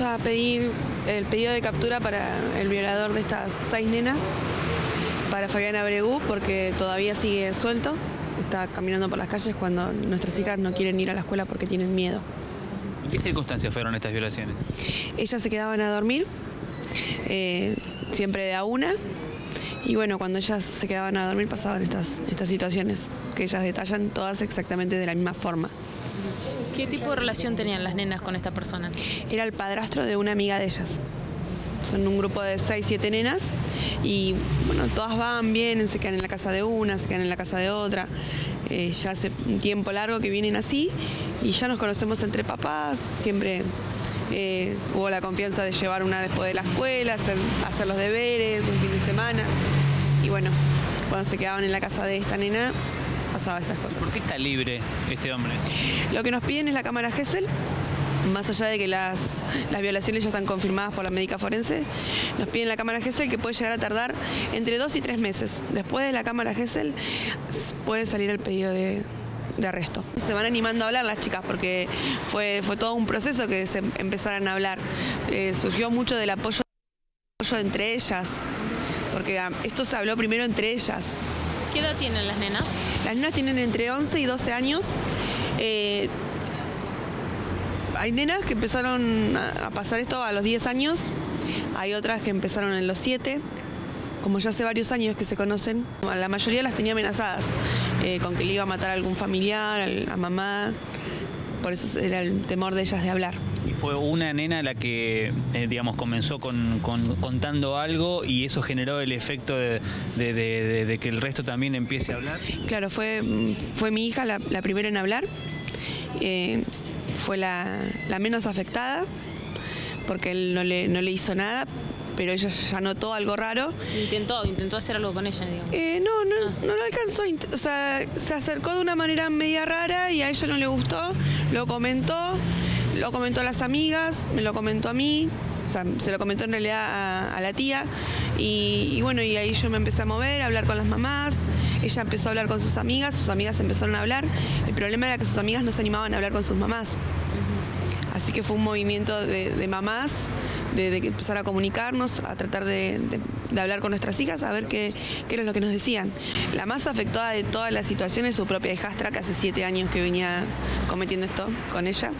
vamos a pedir el pedido de captura para el violador de estas seis nenas, para Fabián Abregú, porque todavía sigue suelto. Está caminando por las calles cuando nuestras hijas no quieren ir a la escuela porque tienen miedo. ¿En qué circunstancias fueron estas violaciones? Ellas se quedaban a dormir, eh, siempre de a una, y bueno, cuando ellas se quedaban a dormir pasaban estas, estas situaciones, que ellas detallan todas exactamente de la misma forma. ¿Qué tipo de relación tenían las nenas con esta persona? Era el padrastro de una amiga de ellas. Son un grupo de 6, 7 nenas y bueno, todas van, vienen, se quedan en la casa de una, se quedan en la casa de otra. Eh, ya hace un tiempo largo que vienen así y ya nos conocemos entre papás, siempre eh, hubo la confianza de llevar una después de la escuela, hacer, hacer los deberes, un fin de semana. Y bueno, cuando se quedaban en la casa de esta nena, pasaba estas cosas. ¿Por qué está libre este hombre? Lo que nos piden es la cámara GESEL, más allá de que las, las violaciones ya están confirmadas por la médica forense, nos piden la cámara GESEL que puede llegar a tardar entre dos y tres meses. Después de la cámara GESEL puede salir el pedido de, de arresto. Se van animando a hablar las chicas porque fue, fue todo un proceso que se empezaran a hablar. Eh, surgió mucho del apoyo, apoyo entre ellas, porque ah, esto se habló primero entre ellas. ¿Qué edad tienen las nenas? Las nenas tienen entre 11 y 12 años. Eh, hay nenas que empezaron a pasar esto a los 10 años, hay otras que empezaron en los 7, como ya hace varios años que se conocen. La mayoría las tenía amenazadas, eh, con que le iba a matar a algún familiar, a mamá, por eso era el temor de ellas de hablar. Y fue una nena la que, eh, digamos, comenzó con, con- contando algo y eso generó el efecto de, de- de- de que el resto también empiece a hablar. Claro, fue, fue mi hija la, la primera en hablar. Eh, fue la, la menos afectada porque él no le, no le hizo nada, pero ella ya notó algo raro. Intentó, intentó hacer algo con ella, digamos. Eh, no, no, no lo alcanzó. int- O sea, se acercó de una manera media rara y a ella no le gustó. Lo comentó, lo comentó a las amigas, me lo comentó a mí. O sea, se lo comentó en realidad a, la tía. Y, bueno, y ahí yo me empecé a mover, a hablar con las mamás. Ella empezó a hablar con sus amigas, sus amigas empezaron a hablar. El problema era que sus amigas no se animaban a hablar con sus mamás. Así que fue un movimiento de, mamás, de, de empezar a comunicarnos, a tratar de, hablar con nuestras hijas, a ver qué, qué era lo que nos decían. La más afectada de toda la situación es su propia hijastra, que hace siete años que venía cometiendo esto con ella.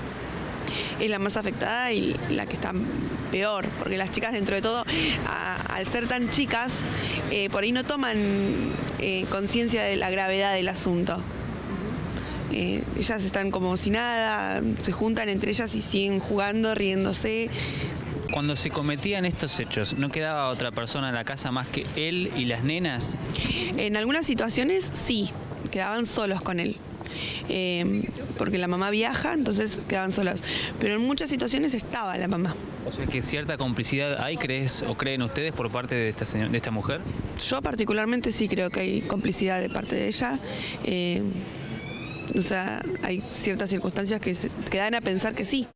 Es la más afectada y la que está peor, porque las chicas dentro de todo, a- al ser tan chicas, eh, por ahí no toman eh, conciencia de la gravedad del asunto. Eh, ellas están como si nada, se juntan entre ellas y siguen jugando, riéndose. Cuando se cometían estos hechos, ¿no quedaba otra persona en la casa más que él y las nenas? En algunas situaciones sí, quedaban solos con él. Eh, porque la mamá viaja, entonces quedaban solos. Pero en muchas situaciones estaba la mamá. O sea que cierta complicidad hay, ¿crees o creen ustedes por parte de esta, de esta mujer? Yo particularmente sí creo que hay complicidad de parte de ella. Eh, o sea, hay ciertas circunstancias que, se, que dan a pensar que sí.